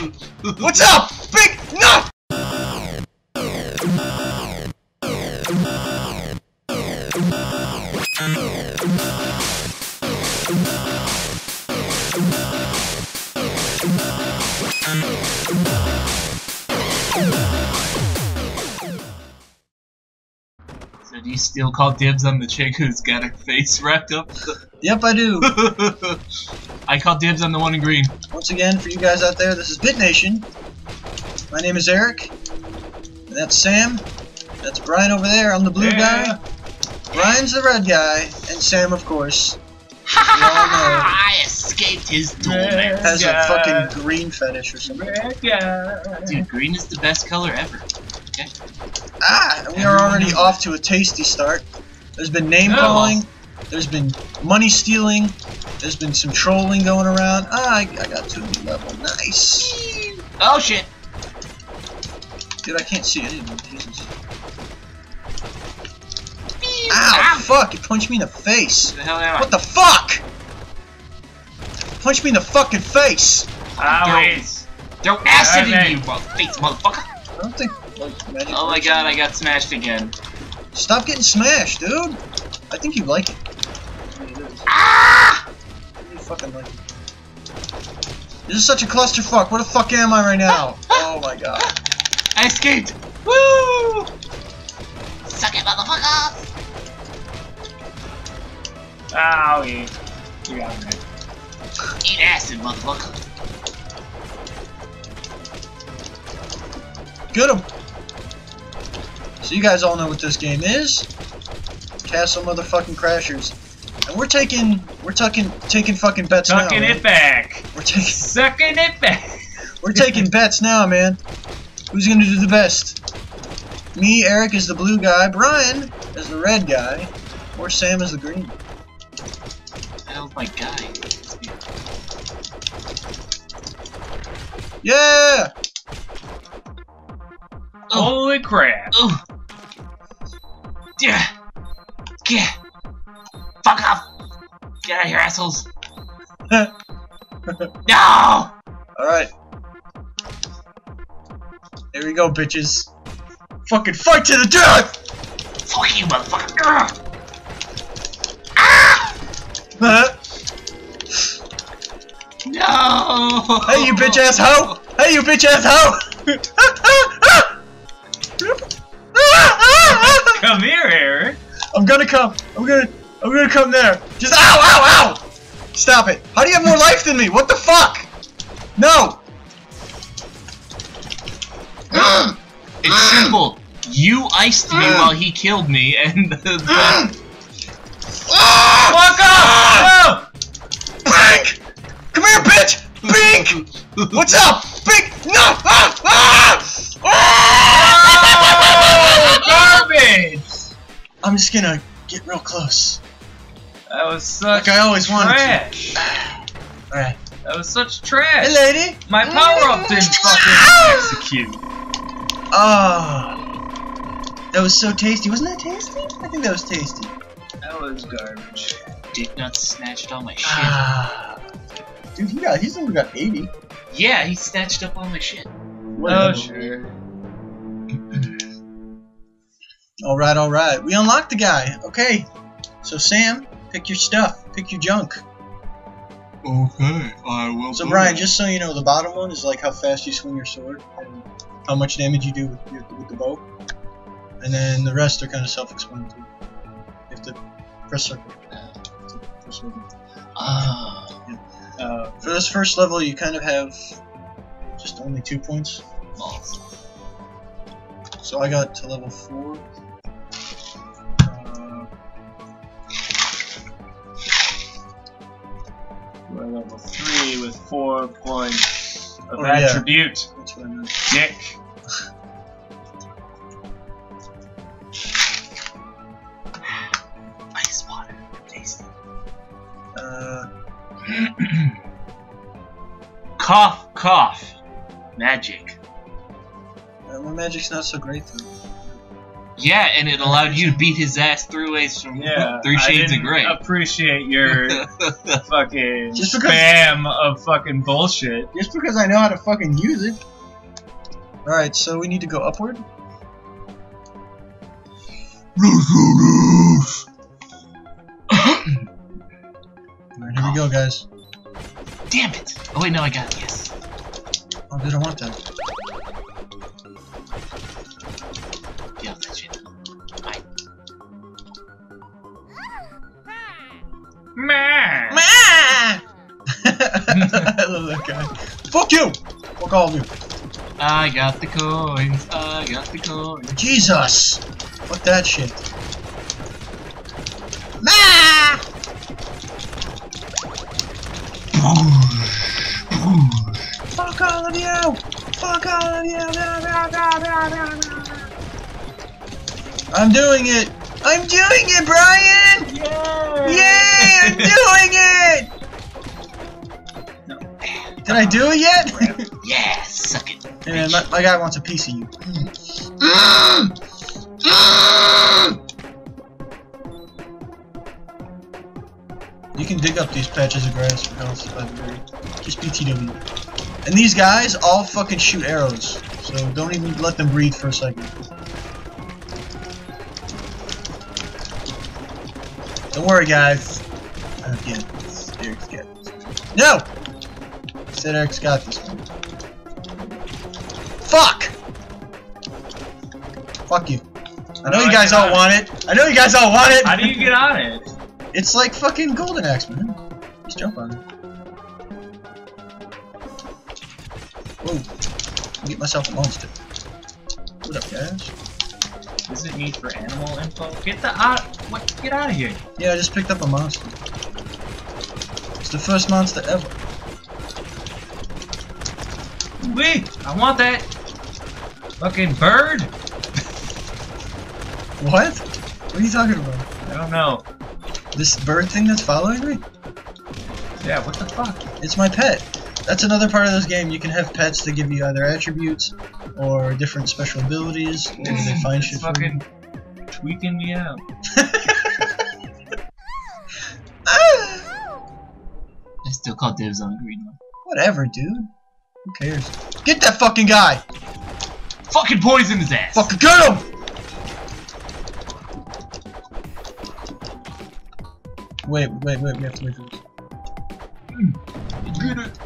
What's up? Do you still call dibs on the chick who's got her face wrapped up? Yep, I do. I call dibs on the one in green. Once again, for you guys out there, this is Bit Nation. My name is Eric. And that's Sam. That's Brian over there. I'm the blue Yeah. guy. Brian's the red guy. And Sam, of course, I escaped his torment. has a fucking green fetish or something. Dude, green is the best color ever. Ah, we are already off to a tasty start. There's been name calling. There's been money stealing. There's been some trolling going around. Ah, I, I got to a new level. Nice. Oh shit! Dude, I can't see anything. Jesus. Ow, fuck! It punched me in the face. the hell am I? What the fuck? Punch me in the fucking face. Owies. Throw acid in Okay. you, mother- face motherfucker! I don't think like. Oh my god, I got smashed again. Stop getting smashed, dude. I think you like it. Ah! You fucking like it. This is such a clusterfuck. Where the fuck am I right now? Oh my god. I escaped! Woo! Suck it, motherfucker! Owie. You got me. Eat acid, motherfucker. Get him. So you guys all know what this game is. Castle motherfucking Crashers. And we're taking we're taking taking fucking bets Tucking now. it man. back. We're taking Sucking it back. we're taking bets now, man. Who's gonna do the best? Me, Eric is the blue guy, Brian is the red guy, or Sam is the green. Oh my god. Yeah! Oh, Holy crap. oh. Yeah. Yeah. Fuck off. Get out of here, assholes. No! Alright. Here we go, bitches. Fucking fight to the death! Fuck you, motherfucker. Ah! No! Hey, you bitch ass hoe! Hey, you bitch ass hoe! gonna come. I'm gonna. I'm gonna come there. Just ow, ow, ow! Stop it. How do you have more life than me? What the fuck? No. It's simple. You iced me while he killed me, and the, Fuck off! Bink! Come here, bitch! Bink! What's up? Bink! No! Ah! Ah! I'm just gonna get real close. That was such Like I always wanted to. Alright. That was such trash. Hey, lady. My power up didn't fucking execute. Oh. That was so tasty. Wasn't that tasty? I think that was tasty. That was garbage. Dick Nuts snatched all my shit. Ah. Dude, he got, he's only got 80. Yeah, he snatched up all my shit. Oh, sure. Alright, alright. We unlocked the guy. Okay. So, Sam, pick your stuff. Pick your junk. Okay, I will. So, Brian, just so you know, the bottom one is like how fast you swing your sword and how much damage you do with, your, with the bow. And then the rest are kind of self explanatory. You have to press circle. Press. Ah. Yeah. Uh, for this first level, you kind of have just only two points. So I got to level 4. We're level 3 with 4 points of Oh, attribute. That's what I meant. Dick. Ice water. Tasty. Uh, cough, cough. Magic. uh, my magic's not so great though. Yeah, and it allowed you to beat his ass three ways from Yeah. three shades of didn't gray. Appreciate your fucking Just because- spam of fucking bullshit. Just because I know how to fucking use it. Alright, so we need to go upward? Alright, here we go, guys. Damn it! Oh wait, no, I got it. Yes. Oh, they don't want that. Man. I love that guy. Fuck you! Fuck all of you. I got the coins. I got the coins. Jesus! Fuck that shit. Ma! Fuck all of you! Fuck all of you! I'm doing it! I'm doing it, Brian! Yay! I'm doing it! Did I do it yet? Yeah, suck it. and my, my guy wants a piece of you. You can dig up these patches of grass for health by the way. Just BTW. And these guys all fucking shoot arrows, so don't even let them breathe for a second. Don't worry, guys. No! Eric's got this one. Fuck! Fuck you. I know you guys all want it. I know you guys all want it. How do you get on it? It's like fucking Golden Axe, man. Just jump on it. Whoa. Get myself a monster. What up, guys? Is it need for animal info? Get the out. What? Get out of here. Yeah, I just picked up a monster. The first monster ever. Wait, I want that fucking bird. What? What are you talking about? I don't know. This bird thing that's following me? Yeah, what the fuck? It's my pet. That's another part of this game. You can have pets that give you either attributes or different special abilities, or they find shit for you. fucking tweaking me out. still call dibs on the green one. Whatever, dude. Who cares? Get that fucking guy! Fucking poison his ass. Fucking get him! Wait, wait, wait, we have to wait for this. Get it.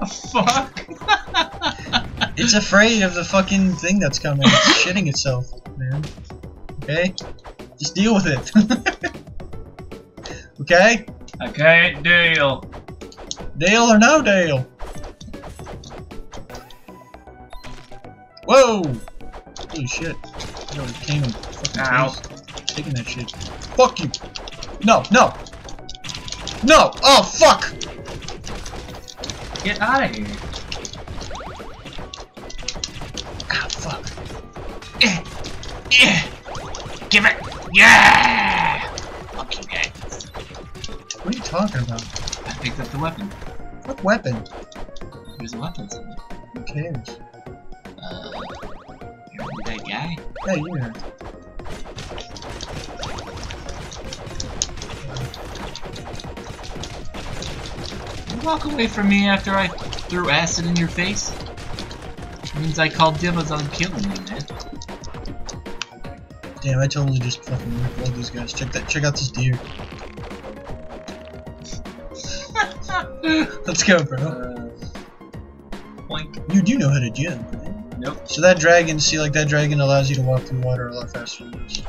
The fuck? It's afraid of the fucking thing that's coming. It's shitting itself, man. Okay? Just deal with it. okay? Okay, deal. Deal or no deal? Whoa! Holy shit. Yo, came in fucking Ow. Taking that shit. Fuck you! No, no! No! Oh, fuck! Get out of here. Ah, fuck. Eh. Yeah. Give it. Yeah. Talking about? I picked up the weapon. What weapon? There's a weapon somewhere. Who cares? Uh, you're that guy. Yeah, you know. You walk away from me after I threw acid in your face. It means I called dibs on killing you, man. Damn, I totally just fucking ripped all these guys. Check that. Check out this deer. Let's go, bro. Uh, Boink. You do know how to jump, right? Nope. So that dragon, see, like that dragon allows you to walk through water a lot faster than this.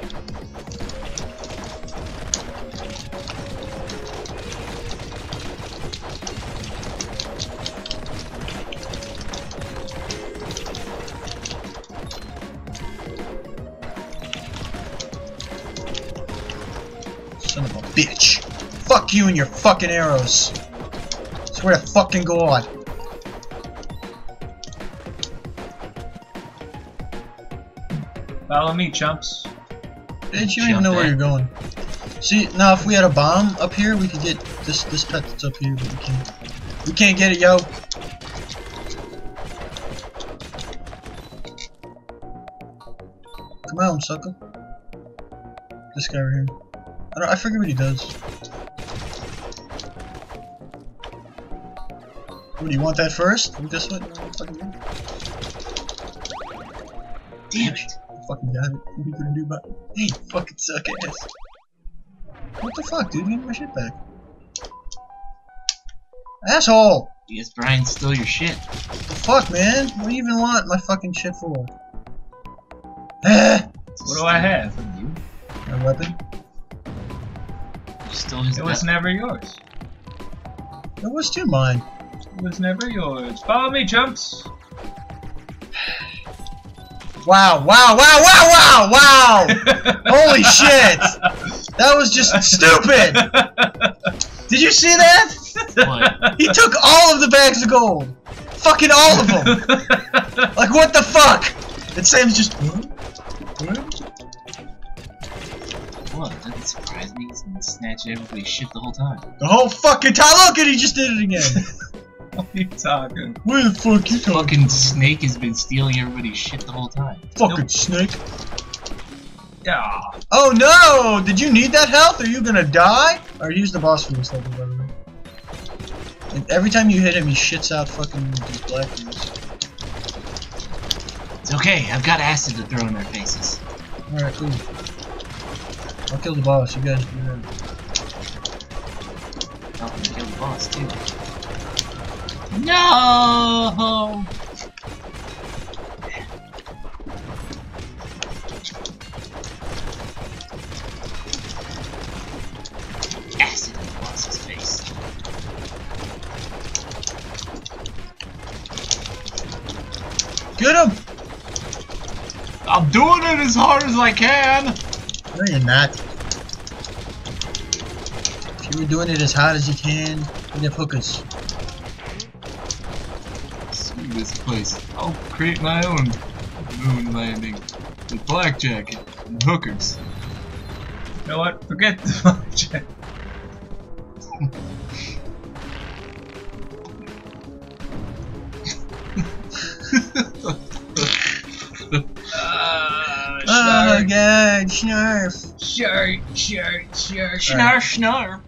Son of a bitch. Fuck you and your fucking arrows. Swear to fucking God. Follow me, chumps. Bitch, you don't you even know where you're going. See, now if we had a bomb up here, we could get this this pet that's up here, but we can't. We can't get it, yo. Come on, sucker. This guy right here. I don't. I forget what he does. What do you want that first? You This one? Fucking it. Damn it. Fucking got it. What are you gonna do about it? Hey, fucking suck ass. What the fuck, dude? Give me my shit back. Asshole! Yes, Brian stole your shit. The fuck, man? What do you even want my fucking shit for? Eh! What do I have? You My weapon? stole his It was never yours. It was too mine. It was never yours. Follow me, chumps. Wow, wow, wow, wow, wow, wow! Holy shit! That was just stupid! Did you see that? What? He took all of the bags of gold! Fucking all of them! Like, what the fuck? And Sam's just. "Huh? What? What? That doesn't surprise me. He's been snatching everybody's shit the whole time. The whole fucking time. Look at he just did it again. What are you talking? Where the fuck you talking? Fucking snake has been stealing everybody's shit the whole time. Fucking snake. Yeah. Oh no! Did you need that health? Are you gonna die? Alright, use the boss for this level, by the way. And every time you hit him, he shits out fucking these black things. It's okay. I've got acid to throw in their faces. Alright, cool. I'll kill the boss. You guys do that. Help him kill the boss too. No! Face. Get him! I'm doing it as hard as I can. No, you're not. If you were doing it as hard as you can, you'd have hookers. I'll create my own moon landing with blackjack and hookers. You know what? Forget the object. Ah, Oh shark, god, Snarf! shark, shark, shark. Schnarr, schnarr.